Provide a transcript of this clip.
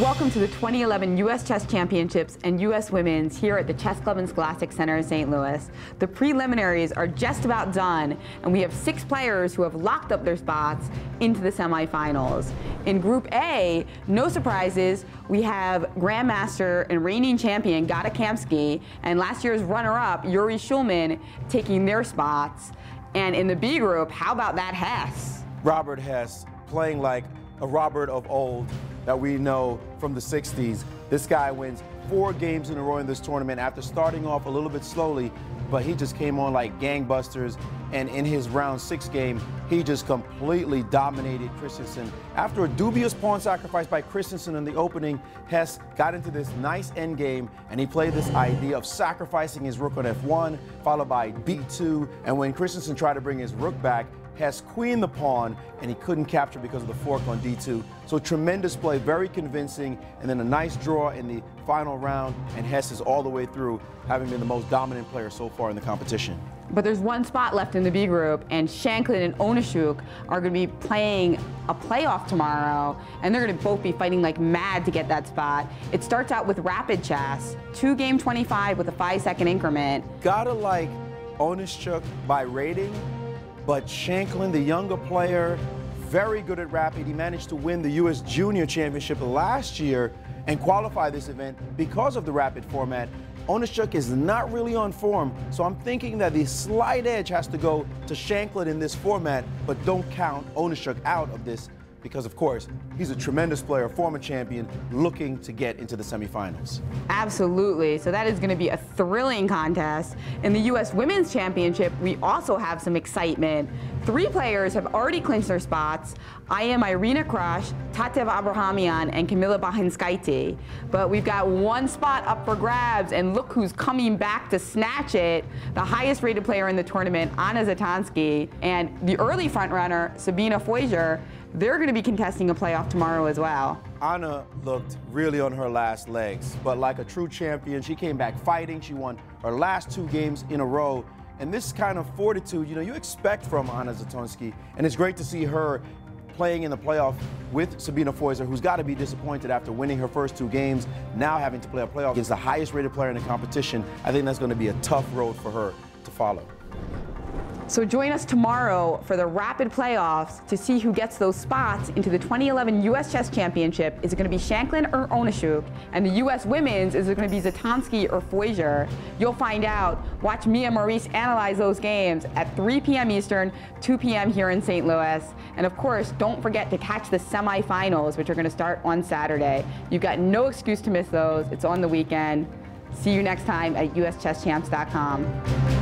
Welcome to the 2011 U.S. Chess Championships and U.S. Women's here at the Chess Club and Scholastic Center in St. Louis. The preliminaries are just about done, and we have six players who have locked up their spots into the semifinals. In Group A, no surprises, we have Grandmaster and reigning champion Gata Kamsky and last year's runner-up Yuri Shulman taking their spots. And in the B group, how about that Hess? Robert Hess playing like a Robert of old that we know from the 60s. This guy wins four games in a row in this tournament after starting off a little bit slowly, but he just came on like gangbusters. And in his round six game, he just completely dominated Christiansen. After a dubious pawn sacrifice by Christiansen in the opening, Hess got into this nice end game, and he played this idea of sacrificing his rook on f1, followed by b2. And when Christiansen tried to bring his rook back, Hess queened the pawn, and he couldn't capture because of the fork on d2. So tremendous play, very convincing, and then a nice draw in the final round, and Hess is all the way through, having been the most dominant player so far in the competition. But there's one spot left in the B group, and Shankland and Onischuk are going to be playing a playoff tomorrow, and they're going to both be fighting like mad to get that spot. It starts out with rapid chess, two game 25 with a five second increment. Gotta like Onischuk by rating, but Shankland, the younger player, very good at rapid. He managed to win the U.S. Junior Championship last year and qualify this event because of the rapid format. Onischuk is not really on form, so I'm thinking that the slight edge has to go to Shankland in this format, but don't count Onischuk out of this because, of course, he's a tremendous player, former champion, looking to get into the semifinals. Absolutely. So that is going to be a thrilling contest. In the U.S. Women's Championship, we also have some excitement. Three players have already clinched their spots. I am Irina Krush, Tatev Abrahamyan, and Kamila Baginskaite. But we've got one spot up for grabs, and look who's coming back to snatch it. The highest rated player in the tournament, Anna Zatonskih, and the early frontrunner, Sabina Foisor, they're going to be contesting a playoff tomorrow as well. Anna looked really on her last legs, but like a true champion, she came back fighting. She won her last two games in a row. And this kind of fortitude, you know, you expect from Anna Zatonskih. And it's great to see her playing in the playoff with Sabina Foisor, who's got to be disappointed after winning her first two games, now having to play a playoff against the highest rated player in the competition. I think that's going to be a tough road for her to follow. So join us tomorrow for the rapid playoffs to see who gets those spots into the 2011 U.S. Chess Championship. Is it going to be Shankland or Onischuk? And the U.S. Women's, is it going to be Zatonskih or Foisor? You'll find out. Watch me and Maurice analyze those games at 3 p.m. Eastern, 2 p.m. here in St. Louis. And of course, don't forget to catch the semifinals, which are going to start on Saturday. You've got no excuse to miss those. It's on the weekend. See you next time at uschesschamps.com.